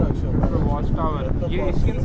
tower अच्छा watch tower ये इसकी